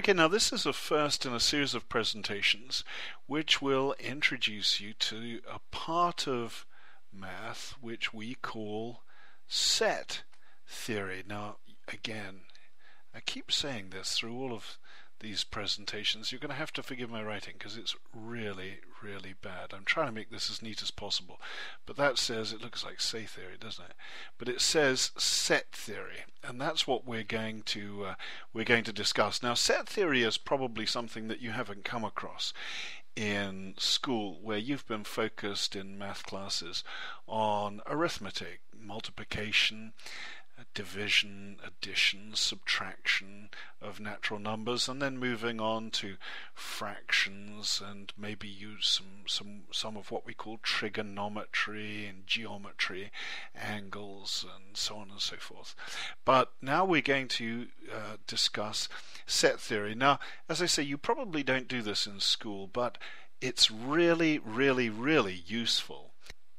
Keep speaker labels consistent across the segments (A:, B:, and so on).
A: Okay, now this is a first in a series of presentations which will introduce you to a part of math which we call set theory. Now, again, I keep saying this through all of these presentations. You're going to have to forgive my writing because it's really, really bad. I'm trying to make this as neat as possible. But that says, it looks like say theory, doesn't it? But it says set theory. And that's what we're going to uh, we're going to discuss. Now set theory is probably something that you haven't come across in school where you've been focused in math classes on arithmetic, multiplication, division, addition, subtraction of natural numbers, and then moving on to fractions and maybe use some some some of what we call trigonometry and geometry, angles, and so on and so forth. But now we're going to uh, discuss set theory. Now, as I say, you probably don't do this in school, but it's really, really, really useful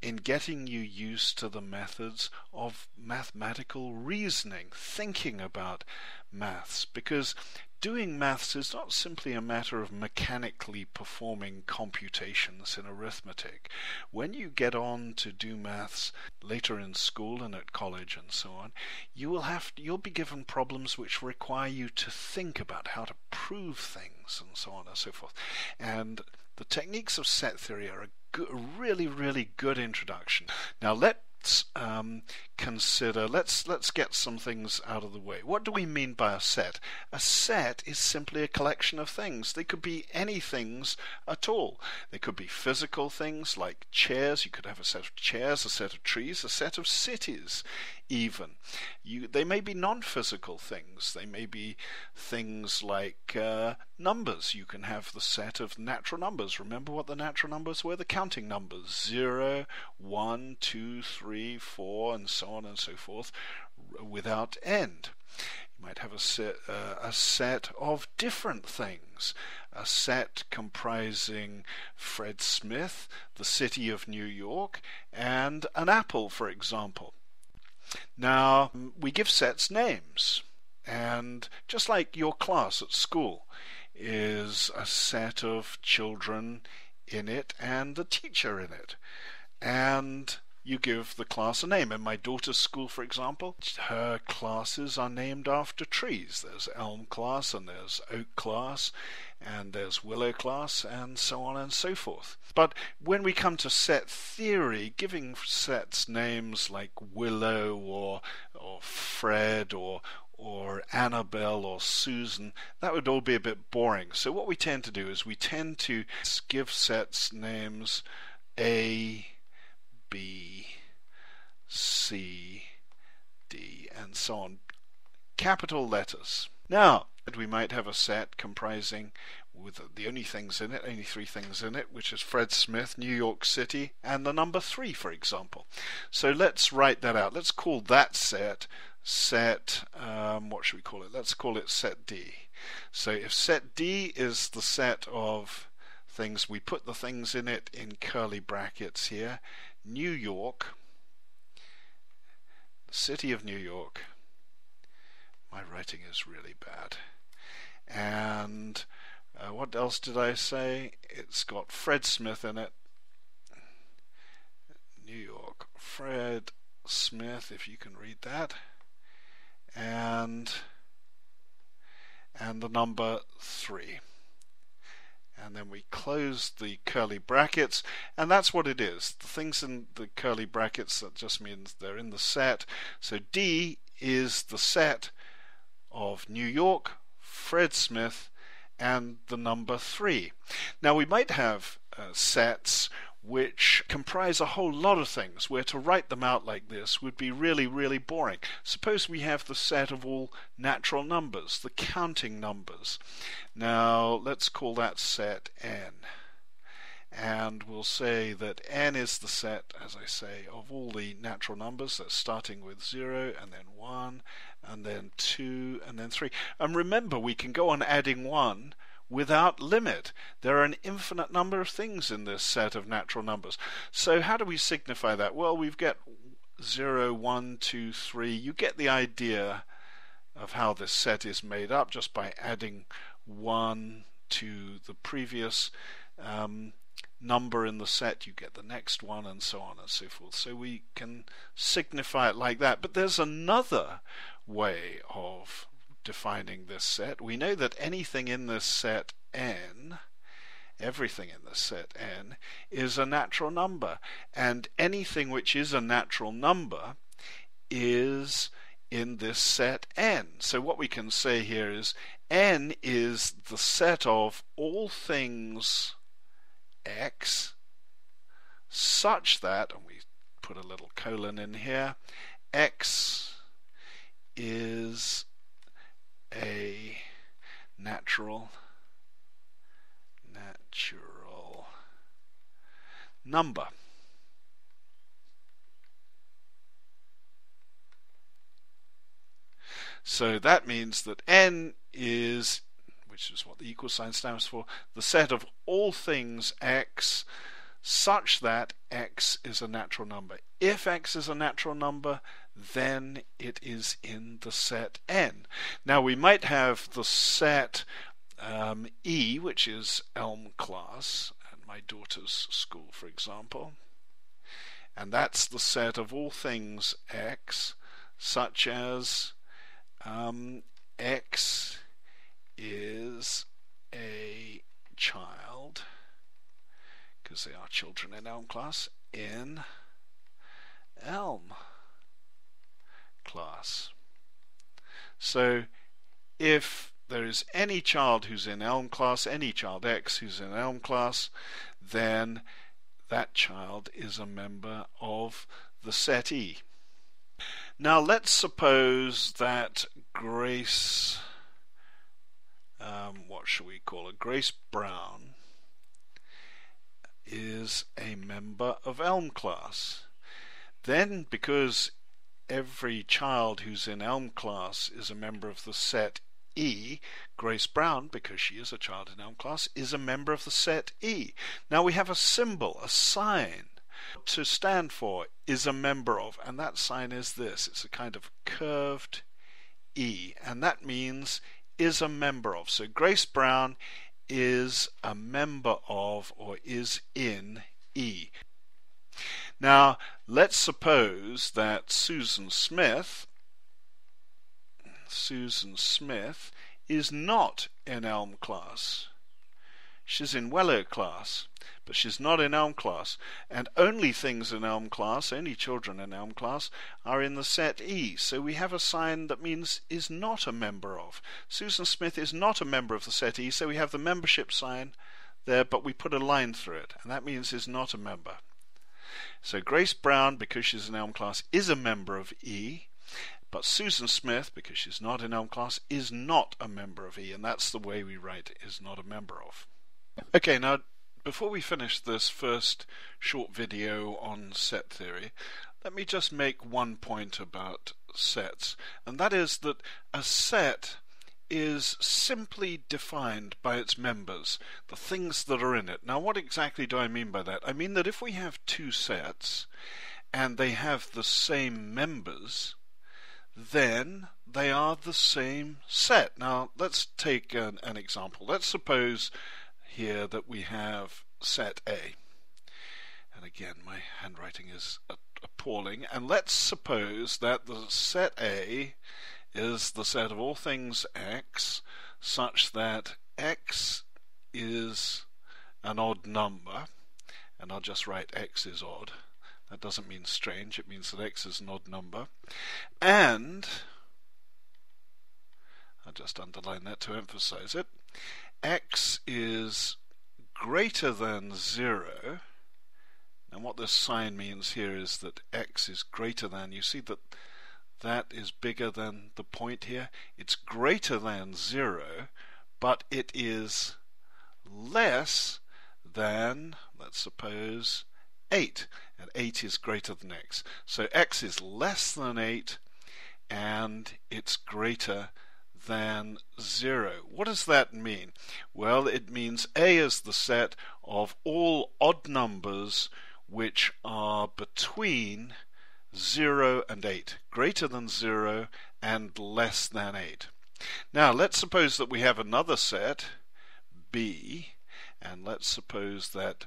A: in getting you used to the methods of mathematical reasoning, thinking about maths, because doing maths is not simply a matter of mechanically performing computations in arithmetic. When you get on to do maths later in school and at college and so on, you will have you'll be given problems which require you to think about how to prove things and so on and so forth. And the techniques of set theory are a really, really good introduction. Now let's um, consider. Let's let's get some things out of the way. What do we mean by a set? A set is simply a collection of things. They could be any things at all. They could be physical things like chairs. You could have a set of chairs, a set of trees, a set of cities, even. You, they may be non-physical things. They may be things like uh, numbers. You can have the set of natural numbers. Remember what the natural numbers were? The counting numbers: zero, one, two, three, four, and so on and so forth without end. You might have a set, uh, a set of different things. A set comprising Fred Smith, the city of New York, and an apple, for example. Now, we give sets names. And just like your class at school is a set of children in it and a teacher in it. And you give the class a name. In my daughter's school, for example, her classes are named after trees. There's elm class, and there's oak class, and there's willow class, and so on and so forth. But when we come to set theory, giving sets names like willow or or Fred or or Annabelle or Susan, that would all be a bit boring. So what we tend to do is we tend to give sets names A, B, C, D, and so on. Capital letters. Now, we might have a set comprising with the only things in it, only three things in it, which is Fred Smith, New York City, and the number three, for example. So let's write that out. Let's call that set set, um, what should we call it? Let's call it set D. So if set D is the set of things, we put the things in it in curly brackets here. New York, city of New York. My writing is really bad. And uh, what else did I say? It's got Fred Smith in it. New York. Fred Smith, if you can read that. And and the number 3 and then we close the curly brackets. And that's what it is. The things in the curly brackets that just means they're in the set. So D is the set of New York Fred Smith and the number 3 now we might have uh, sets which comprise a whole lot of things, where to write them out like this would be really, really boring. Suppose we have the set of all natural numbers, the counting numbers. Now, let's call that set n. And we'll say that n is the set, as I say, of all the natural numbers, that's starting with 0 and then 1 and then 2 and then 3. And remember, we can go on adding 1 without limit. There are an infinite number of things in this set of natural numbers. So how do we signify that? Well, we've got 0, 1, 2, 3. You get the idea of how this set is made up just by adding 1 to the previous um, number in the set, you get the next one, and so on and so forth. So we can signify it like that. But there's another way of defining this set. We know that anything in this set n, everything in this set n, is a natural number. And anything which is a natural number is in this set n. So what we can say here is n is the set of all things x such that, and we put a little colon in here, x is a natural natural number. So that means that n is, which is what the equal sign stands for, the set of all things x such that x is a natural number. If x is a natural number, then it is in the set n. Now we might have the set um, E, which is Elm class at my daughter's school, for example, and that's the set of all things x, such as um, x is a child, because they are children in Elm class, in Elm class. So if there is any child who's in Elm class, any child X who's in Elm class, then that child is a member of the set E. Now let's suppose that Grace, um, what shall we call her? Grace Brown is a member of Elm class. Then, because every child who's in Elm class is a member of the set E, Grace Brown, because she is a child in Elm class, is a member of the set E. Now we have a symbol, a sign to stand for is a member of, and that sign is this. It's a kind of curved E, and that means is a member of. So Grace Brown is a member of or is in E. Now, let's suppose that Susan Smith, Susan Smith, is not in Elm class. She's in Willow class, but she's not in Elm class. And only things in Elm class, only children in Elm class, are in the set E. So we have a sign that means is not a member of. Susan Smith is not a member of the set E, so we have the membership sign there, but we put a line through it, and that means is not a member. So Grace Brown, because she's in Elm class, is a member of E, but Susan Smith, because she's not in Elm class, is not a member of E, and that's the way we write is not a member of. Okay, now before we finish this first short video on set theory, let me just make one point about sets, and that is that a set is simply defined by its members, the things that are in it. Now, what exactly do I mean by that? I mean that if we have two sets and they have the same members, then they are the same set. Now, let's take an, an example. Let's suppose here that we have set A. And again, my handwriting is appalling. And let's suppose that the set A is the set of all things x such that x is an odd number, and I'll just write x is odd. That doesn't mean strange, it means that x is an odd number. And, I'll just underline that to emphasize it, x is greater than 0. And what this sign means here is that x is greater than, you see that that is bigger than the point here. It's greater than 0, but it is less than, let's suppose, 8. And 8 is greater than x. So x is less than 8 and it's greater than 0. What does that mean? Well, it means A is the set of all odd numbers which are between 0 and 8, greater than 0 and less than 8. Now let's suppose that we have another set, B, and let's suppose that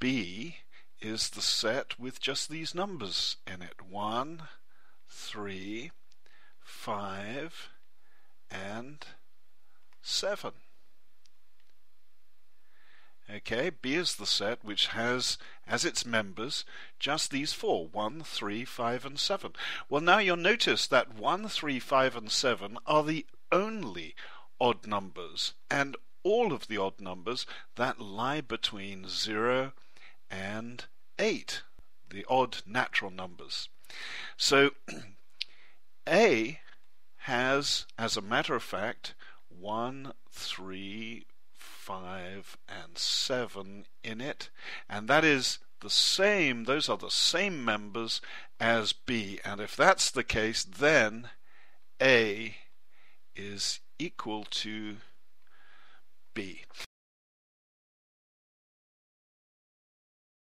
A: B is the set with just these numbers in it 1, 3, 5, and 7. Okay, B is the set which has as its members just these four 1, 3, 5, and 7. Well, now you'll notice that 1, 3, 5, and 7 are the only odd numbers, and all of the odd numbers that lie between 0 and 8, the odd natural numbers. So A has, as a matter of fact, 1, 3, 5 and 7 in it, and that is the same, those are the same members as B. And if that's the case, then A is equal to B.